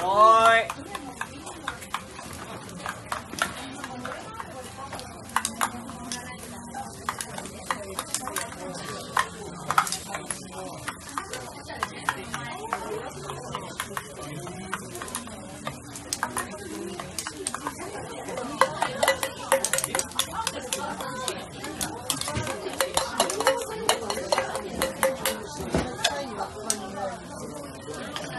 어.